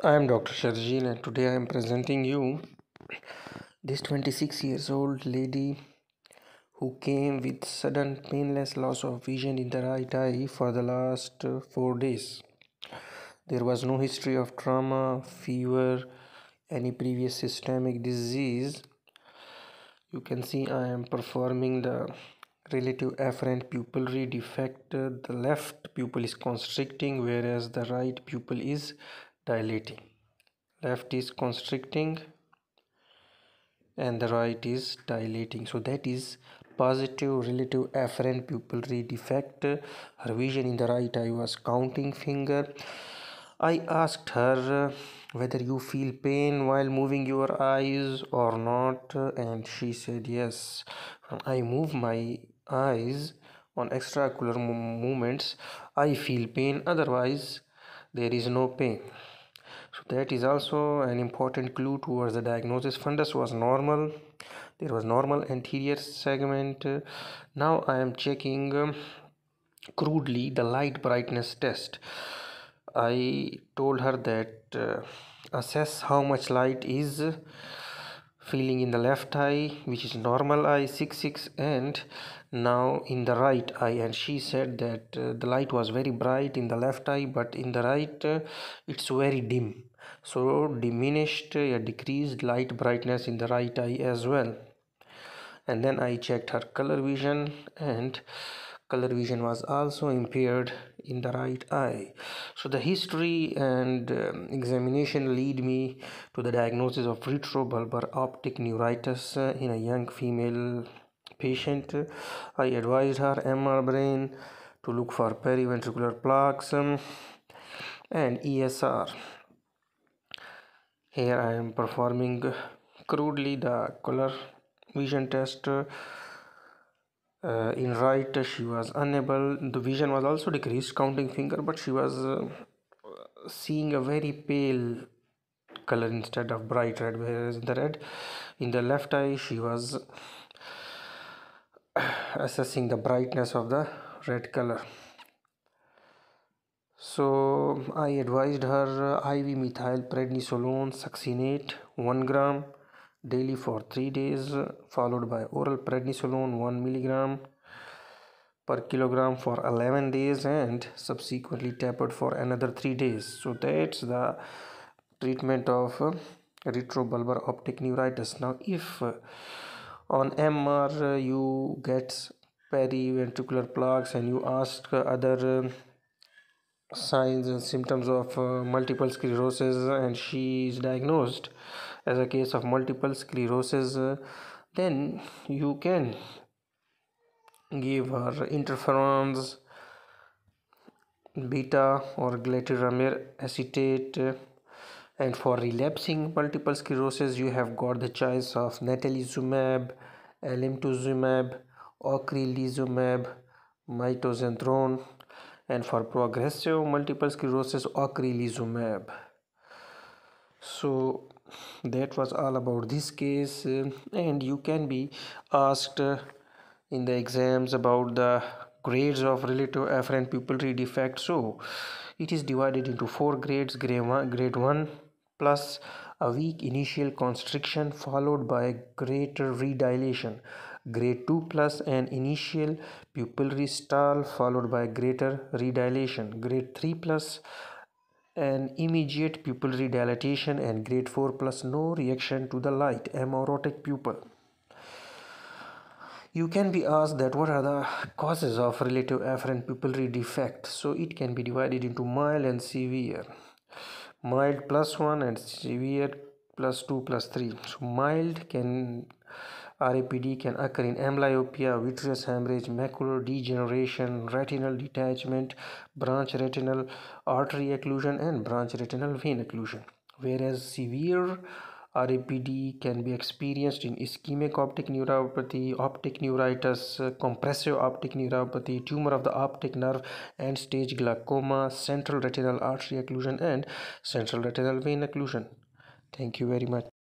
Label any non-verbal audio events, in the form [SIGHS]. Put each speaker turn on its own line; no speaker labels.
I am Dr. Sharjeel and today I am presenting you this 26 years old lady who came with sudden painless loss of vision in the right eye for the last 4 days. There was no history of trauma, fever, any previous systemic disease. You can see I am performing the relative afferent pupillary defect. The left pupil is constricting whereas the right pupil is dilating. Left is constricting and the right is dilating. So that is positive relative afferent pupillary defect her vision in the right eye was counting finger. I asked her uh, whether you feel pain while moving your eyes or not and she said yes. I move my eyes on extraocular movements i feel pain. Otherwise there is no pain so that is also an important clue towards the diagnosis. Fundus was normal. There was normal anterior segment. Now i am checking um, crudely the light brightness test. I told her that uh, assess how much light is feeling in the left eye which is normal eye 66 and now in the right eye. And she said that uh, the light was very bright in the left eye but in the right uh, it's very dim. So diminished uh, decreased light brightness in the right eye as well. And then I checked her color vision and color vision was also impaired in the right eye. So the history and um, examination lead me to the diagnosis of retrobulbar optic neuritis in a young female patient. I advised her mr brain to look for periventricular plaques um, and esr here i am performing crudely the color vision test uh, in right she was unable the vision was also decreased counting finger but she was uh, seeing a very pale color instead of bright red whereas in the red in the left eye she was [SIGHS] assessing the brightness of the red color. So I advised her IV methyl prednisolone succinate 1 gram daily for 3 days followed by oral prednisolone 1 milligram per kilogram for 11 days and subsequently tapered for another 3 days. So that's the treatment of retrobulbar optic neuritis. Now if on MR you get periventricular plaques and you ask other signs and symptoms of multiple sclerosis and she is diagnosed as a case of multiple sclerosis uh, then you can give her interferons beta or glatiramer acetate and for relapsing multiple sclerosis you have got the choice of natalizumab alemtuzumab ocrelizumab mitoxantrone and for progressive multiple sclerosis ocrelizumab. So that was all about this case uh, and you can be asked uh, in the exams about the grades of relative afferent pupillary defect. So it is divided into four grades grade one, grade 1 plus a weak initial constriction followed by greater redilation grade 2 plus an initial pupillary stall followed by greater redilation grade 3 plus an immediate pupillary dilatation and grade 4 plus no reaction to the light amaurotic pupil. You can be asked that what are the causes of relative afferent pupillary defect so it can be divided into mild and severe. Mild plus 1 and severe plus 2 plus 3 so mild can RAPD can occur in amblyopia, vitreous hemorrhage, macular degeneration, retinal detachment, branch retinal artery occlusion and branch retinal vein occlusion. Whereas severe RAPD can be experienced in ischemic optic neuropathy, optic neuritis, compressive optic neuropathy, tumor of the optic nerve, end stage glaucoma, central retinal artery occlusion and central retinal vein occlusion. Thank you very much.